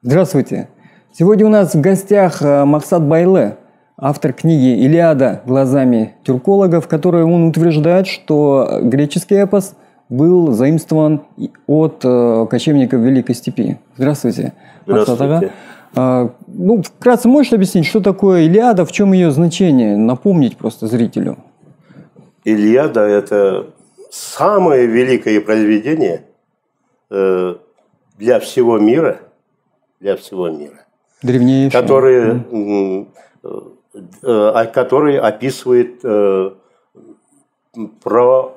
Здравствуйте. Сегодня у нас в гостях э, Максат Байлы, автор книги «Илиада глазами тюркологов», в которой он утверждает, что греческий эпос был заимствован от э, кочевников Великой Степи. Здравствуйте. Здравствуйте. А, ну, вкратце можешь объяснить, что такое Илиада, в чем ее значение? Напомнить просто зрителю. Илиада – это самое великое произведение э, для всего мира, для всего мира, Древнейшее. которое, mm. э, который описывает э, про,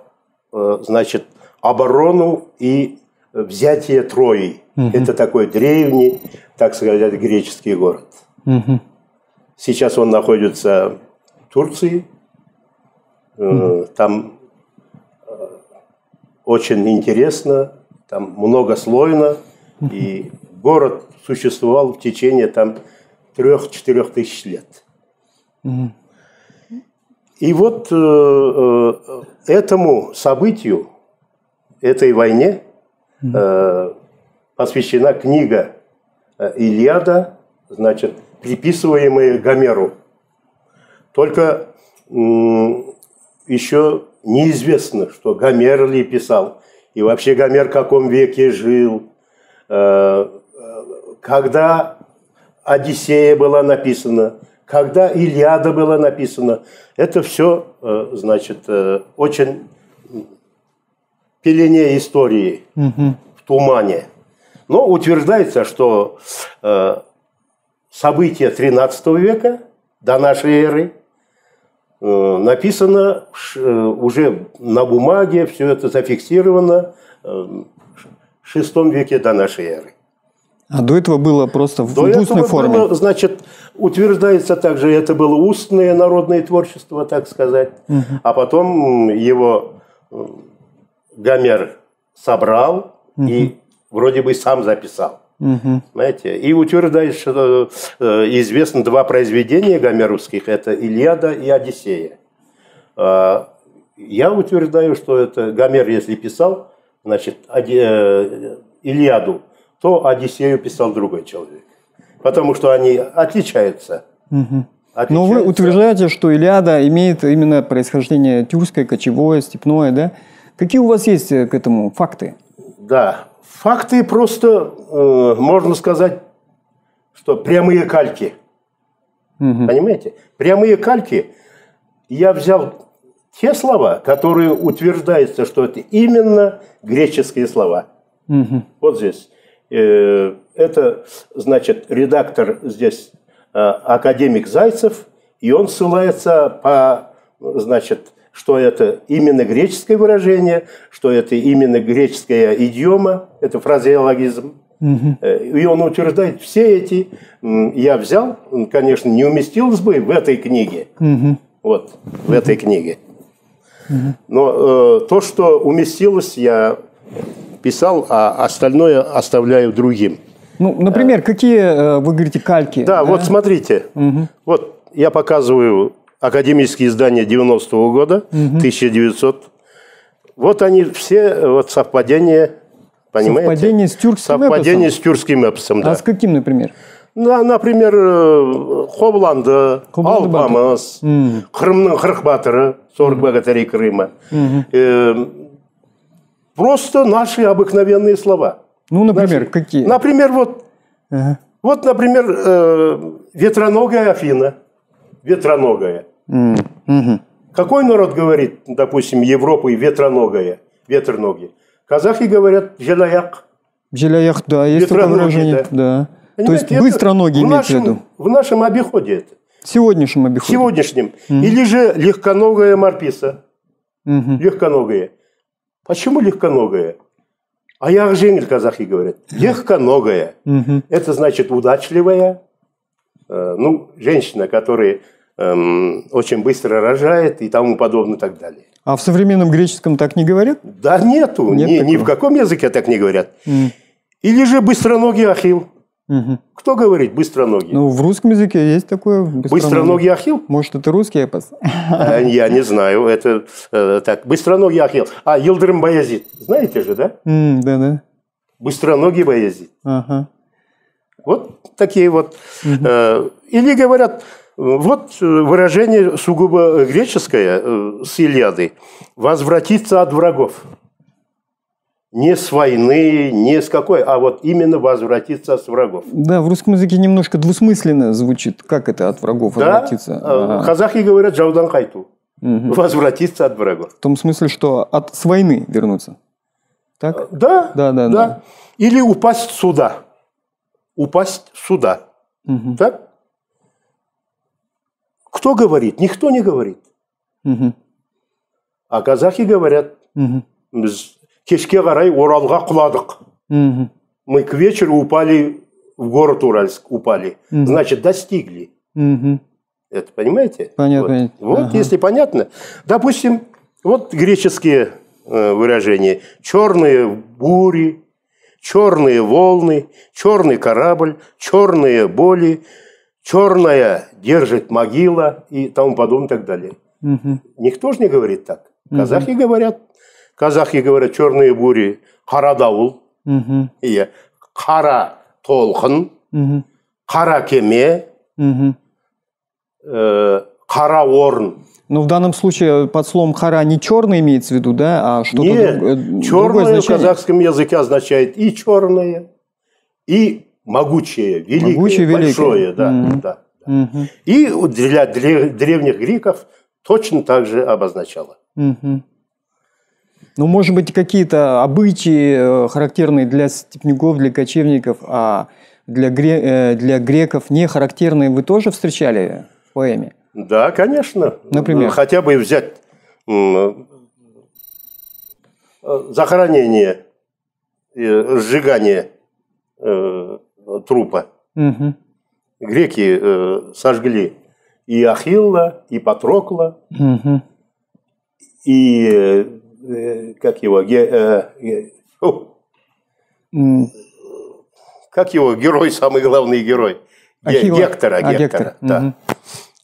значит, оборону и взятие Трои. Угу. Это такой древний, так сказать, греческий город. Угу. Сейчас он находится в Турции. Угу. Там очень интересно, там многослойно, и город существовал в течение там трех-четырех тысяч лет. И вот э, э, этому событию, этой войне э, посвящена книга э, Ильяда, значит, приписываемая Гомеру. Только еще неизвестно, что Гомер ли писал, и вообще Гомер в каком веке жил, э, э, когда Одиссея была написана, когда Ильяда была написана. Это все, э, значит, очень пелене истории угу. в тумане. Но утверждается, что события 13 века до нашей эры – Э, написано э, уже на бумаге, все это зафиксировано э, в шестом веке до нашей эры. А до этого было просто в, до в устной форме? Было, значит, утверждается также, это было устное народное творчество, так сказать. Угу. А потом его Гомер собрал угу. и вроде бы сам записал. Угу. Знаете, и утверждает, что э, известно два произведения гомеровских, это Ильяда и Одиссея. Э, я утверждаю, что это Гомер, если писал, значит, э, Ильяду, то Одиссею писал другой человек. Потому что они отличаются. Угу. Но вы утверждаете, что Илиада имеет именно происхождение тюркское, кочевое, степное, да? Какие у вас есть к этому факты? Да, Факты просто, э, можно сказать, что прямые кальки. Угу. Понимаете? Прямые кальки. Я взял те слова, которые утверждается, что это именно греческие слова. Угу. Вот здесь. Э, это, значит, редактор здесь э, академик Зайцев, и он ссылается по, значит, что это именно греческое выражение, что это именно греческая идиома, это фразеологизм. Угу. И он утверждает, все эти я взял, конечно, не уместилось бы в этой книге. Угу. Вот, в этой книге. Угу. Но э, то, что уместилось, я писал, а остальное оставляю другим. Ну, например, а, какие, э, вы говорите, кальки? Да, да? вот смотрите. Угу. Вот я показываю академические издания 90-го года, угу. 1900. Вот они все, вот совпадения, понимаете? Совпадение с тюркским Совпадение эпосом? с тюркским эпосом, да. А с каким, например? Ну, например, Ховланды, Алпамыс, Крымның қырық батыры, 40 богатырей Крыма. Просто наши обыкновенные слова. Ну, например, наши. какие? Например, вот, ага. вот например, э, ветроногая Афина. Ветроногая. Угу. Какой народ говорит, допустим, Европы ветроногая, ветроногие? Казахи говорят желаяк. Желаяк, да, есть такое выражение. Да. да. То есть быстроногие имеется в виду? В нашем обиходе это. В сегодняшнем обиходе? В сегодняшнем. Угу. Или же легконогая марписа. Угу. Легконогая. Почему легконогая? А я жеңіл казахи говорят. Легконогая. Угу. Это значит удачливая. Э, ну, женщина, которая эм, очень быстро рожает и тому подобное и так далее. А в современном греческом так не говорят? Да нету, Нет ни, ни в каком языке так не говорят. Mm. Или же быстроногий ахилл. Угу. Кто говорит быстроногий? Ну, в русском языке есть такое. Быстроногий, быстроногий ахилл? Может, это русский эпос? Э, я не знаю. Это э, так, быстроногий ахилл. А, Йылдырым Баязид. Знаете же, да? Да-да. Быстроногий Баязид. Ага. Вот такие вот. Угу. Или говорят, вот выражение сугубо греческое с Илиады. Возвратиться от врагов. Не с войны, не с какой, а вот именно возвратиться с врагов. Да, в русском языке немножко двусмысленно звучит. Как это от врагов да? возвратиться? А, казахи говорят «жаудан кайту». Угу. Возвратиться от врагов. В том смысле, что от с войны вернуться. Так? Да, да, да. да. да. Или упасть сюда. Упасть сюда. Угу. Так? Кто говорит? Никто не говорит. Угу. А казахи говорят, угу кешке қарай оралға құладық угу. мы к вечеру упали в город уральск упали угу. значит достигли угу. это понимаете понятно вот, вот ага. если понятно допустим вот греческие э, выражения черные бури черные волны черный корабль черные боли черная держит могила и тому подобное и так далее угу. никто же не говорит так казахи угу. говорят казахи говорят черные бури қара дауыл иә қара толқын қара кеме э, қара орын ну, в данном случае под словом «хара» не черный имеется в виду, да, а что-то Нет, друг, черное в казахском языке означает и черное, и могучее, великое, могучее, большое. Да, mm-hmm. да, да. Mm-hmm. И для древних греков точно так же обозначало. Mm-hmm. Ну, может быть, какие-то обычаи, э, характерные для степняков, для кочевников, а для, гре... Э, для греков не характерные вы тоже встречали в поэме? Да, конечно. Например? Хотя бы взять э, захоронение, сжигание трупа. Угу. Греки сожгли и Ахилла, и Патрокла, угу. и как его, ге, э, ге, как его герой, самый главный герой? Ахилла. Гектора, а, Гектора, да. Угу.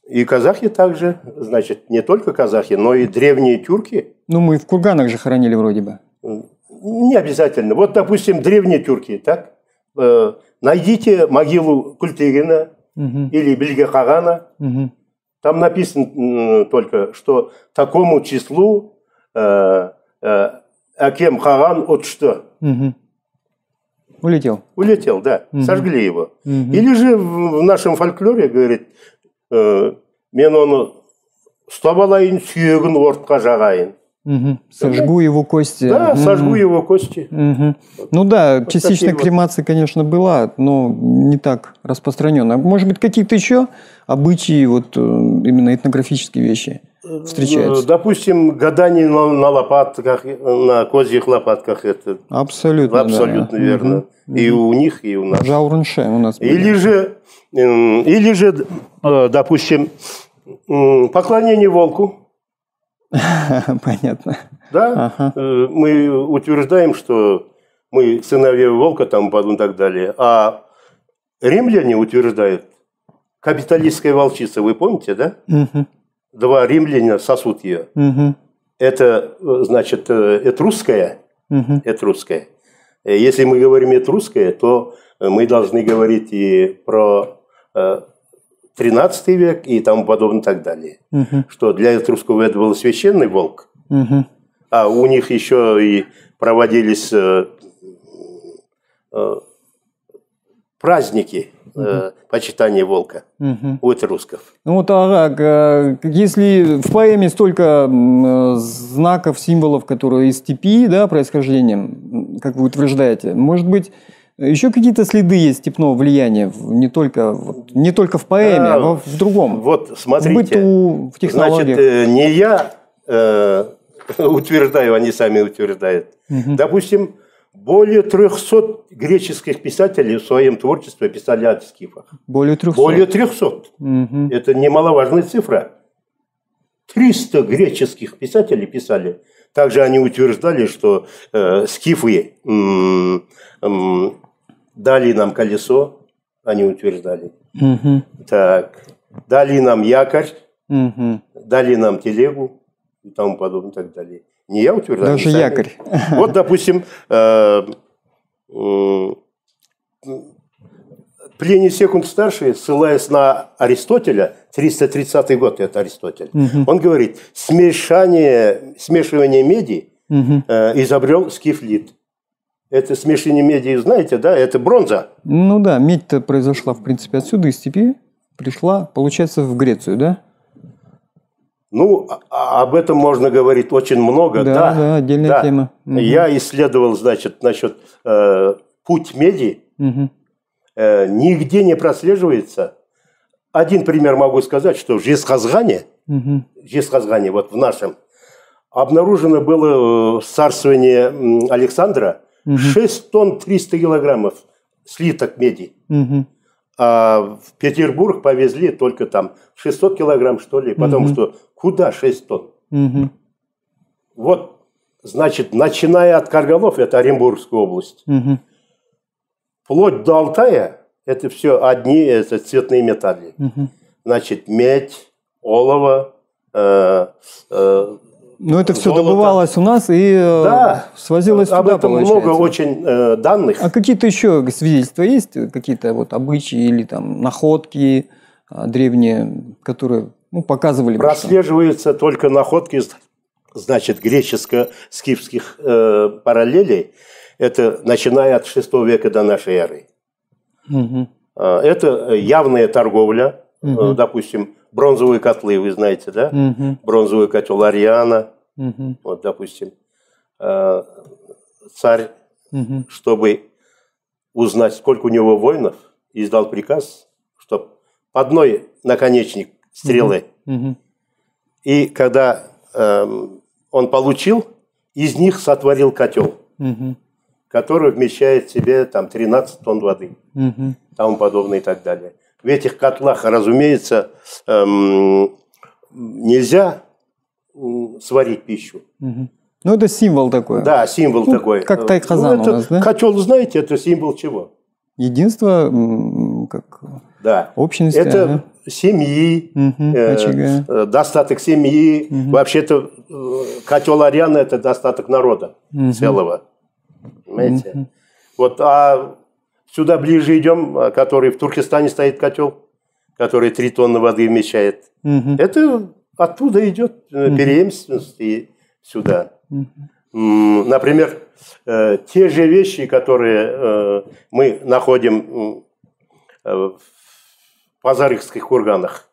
И казахи также, значит, не только казахи, но и древние тюрки. Ну, мы в курганах же хоронили вроде бы. Не обязательно. Вот, допустим, древние тюрки, так? Э, найдите могилу Культегина угу. или Бельгахагана. Угу. Там написано только, что такому числу э, э, Акем Хаган от что? Угу. Улетел. Улетел, да. Угу. Сожгли его. Угу. Или же в, нашем фольклоре говорит, э, мен оны ұстап алайын сүйегін ортқа жағайын Угу. Сожгу его кости. Да, угу. сожгу его кости. Угу. Вот. Ну да, вот частично кремация, вот. конечно, была, но не так распространена. Может быть, какие-то еще обычаи, вот э, именно этнографические вещи встречаются? Допустим, гадание на, на лопатках, на козьих лопатках. Это абсолютно, абсолютно да. верно. Угу. И у них, и у нас. Жауренше у нас. Были. Или же, или же, э, допустим, поклонение волку. Понятно. Да? Ага. Э, мы утверждаем, что мы сыновья волка там и так далее. А римляне утверждают, капиталистская волчица, вы помните, да? Угу. Два римлянина сосут ее. Угу. Это, значит, э, этрусская. Угу. Этрусская. Э, если мы говорим этрусская, то мы должны говорить и про 13 век и тому подобное и так далее. Угу. Что для этрусков это был священный волк, угу. а у них еще и проводились э, э, праздники э, почитания волка угу. у этрусков. Ну вот, ага, если в поэме столько знаков, символов, которые из степи, да, происхождением, как вы утверждаете, может быть, еще какие-то следы есть степного влияния, не только, вот, не только в поэме, а, а в другом. Вот, смотрите. В быту, в технологиях. Значит, э, не я э, утверждаю, они сами утверждают. Угу. Допустим, более 300 греческих писателей в своем творчестве писали о скифах. Более 300? Более 300. Угу. Это немаловажная цифра. 300 греческих писателей писали. Также они утверждали, что э, скифы э, Дали нам колесо, они утверждали. Угу. Так, дали нам якорь, угу. дали нам телегу и тому подобное и так далее. Не я утверждаю. Даже якорь. Вот, допустим, э, э, Плиний Секунд Старший, ссылаясь на Аристотеля, 330 год это Аристотель, угу. он говорит, смешание, смешивание меди угу. э, изобрел скифлит. Это смешение меди, знаете, да, это бронза. Ну да, медь-то произошла, в принципе, отсюда, из степи, пришла, получается, в Грецию, да? Ну, а, а об этом можно говорить очень много. Да, да, да отдельная да. тема. Угу. Я исследовал, значит, насчет э, путь меди. Угу. Э, нигде не прослеживается. Один пример могу сказать, что в Жесхазгане, угу. Жесхазгане, вот в нашем, обнаружено было царствование Александра угу. 6 тонн 300 килограммов слиток меди. Угу. А в Петербург повезли только там 600 килограмм, что ли, потому угу. что куда 6 тонн? Угу. Вот, значит, начиная от Карголов, это Оренбургская область, угу. вплоть до Алтая, это все одни это цветные металлы. Угу. Значит, медь, олово, э, э, ну, это все добывалось у нас и э, да, свозилось об туда, этом получается. много очень э, данных. А какие-то еще свидетельства есть? Какие-то вот обычаи или там находки э, древние, которые ну, показывали? Прослеживаются что? только находки, значит, греческо-скифских э, параллелей. Это начиная от VI века до нашей эры. Угу. Это явная торговля, угу. допустим, бронзовые котлы, вы знаете, да? Угу. Бронзовый котел Ариана, угу. вот, допустим, э, царь, угу. чтобы узнать, сколько у него воинов, издал приказ, чтобы одной наконечник стрелы. Угу. И когда э, он получил, из них сотворил котел, угу. который вмещает в себе там 13 тонн воды, угу. тому подобное и так далее в этих котлах, разумеется, эм, нельзя сварить пищу. Угу. Ну, это символ такой. Да, символ ну, такой. Как тайхазан ну, у нас, да? Котел, знаете, это символ чего? Единство, как да. общности. Это ага. Семьи, угу, э, достаток семьи. Угу. Вообще-то э, котел Ариана – это достаток народа угу. целого. Понимаете? Угу. Вот, а Сюда ближе идем, а, который в Туркестане стоит котел, который 3 тонны воды вмещает. Угу. Это оттуда идет угу. преемственность и сюда. Угу. Например, э, те же вещи, которые э, мы находим в Пазарихских курганах.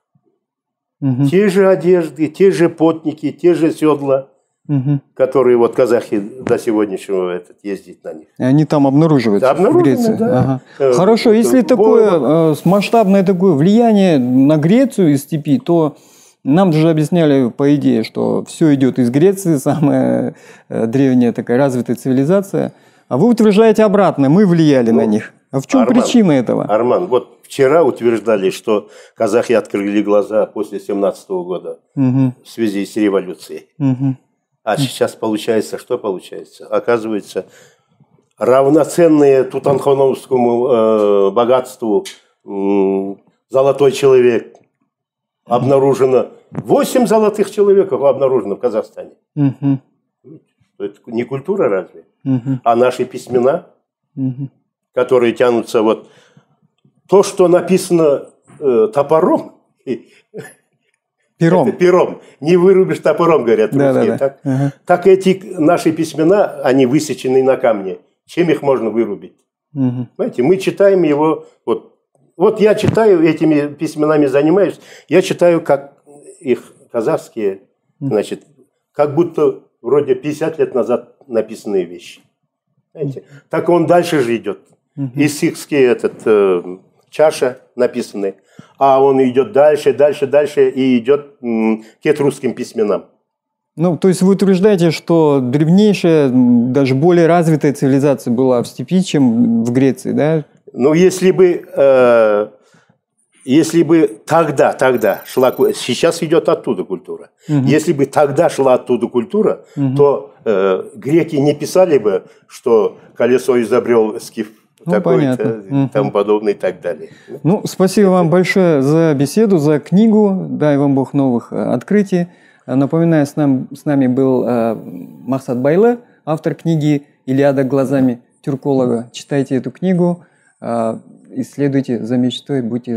Угу. Те же одежды, те же потники, те же седла – угу. которые вот казахи до сегодняшнего этот, ездить на них. И они там обнаруживаются в Греции. Да. Ага. Э, Хорошо, если это такое э, масштабное такое влияние на Грецию из степи, то нам же объясняли, по идее, что все идет из Греции, самая э, древняя такая развитая цивилизация. А вы утверждаете обратно, мы влияли ну, на них. А в чем Арман, причина этого? Арман, вот вчера утверждали, что казахи открыли глаза после 17 года угу. в связи с революцией. Угу. А сейчас получается, что получается? Оказывается, равноценные Тутанхамоновскому э, богатству э, золотой человек обнаружено. Восемь золотых человеков обнаружено в Казахстане. Угу. Это не культура разве? Угу. А наши письмена, угу. которые тянутся вот... То, что написано э, топором, Пером. Это пером. Не вырубишь топором, говорят да, русские. Да, да. Так, ага. так эти наши письмена, они высечены на камне. Чем их можно вырубить? Угу. Знаете, мы читаем его, вот, вот я читаю, этими письменами занимаюсь, я читаю, как их казахские, значит, как будто вроде 50 лет назад написанные вещи. Знаете? Так он дальше же идет. Угу. Исикский этот э, чаша написанный а он идет дальше, дальше, дальше и идет к этрусским письменам. Ну, то есть вы утверждаете, что древнейшая, даже более развитая цивилизация была в степи, чем в Греции, да? Ну, если бы, э, если бы тогда, тогда шла, сейчас идет оттуда культура. Угу. Если бы тогда шла оттуда культура, угу. то э, греки не писали бы, что колесо изобрел скиф ну, такой-то и тому подобное и так далее. Ну, спасибо вам большое за беседу, за книгу. Дай вам Бог новых э, открытий. Напоминаю, с, нам, с нами был э, Махсад Байле, автор книги «Илиада глазами тюрколога». Читайте эту книгу. Э, исследуйте за мечтой, будьте